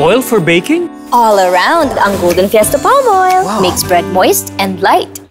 Oil for baking? All around ang Golden Fiesta palm oil makes bread moist and light.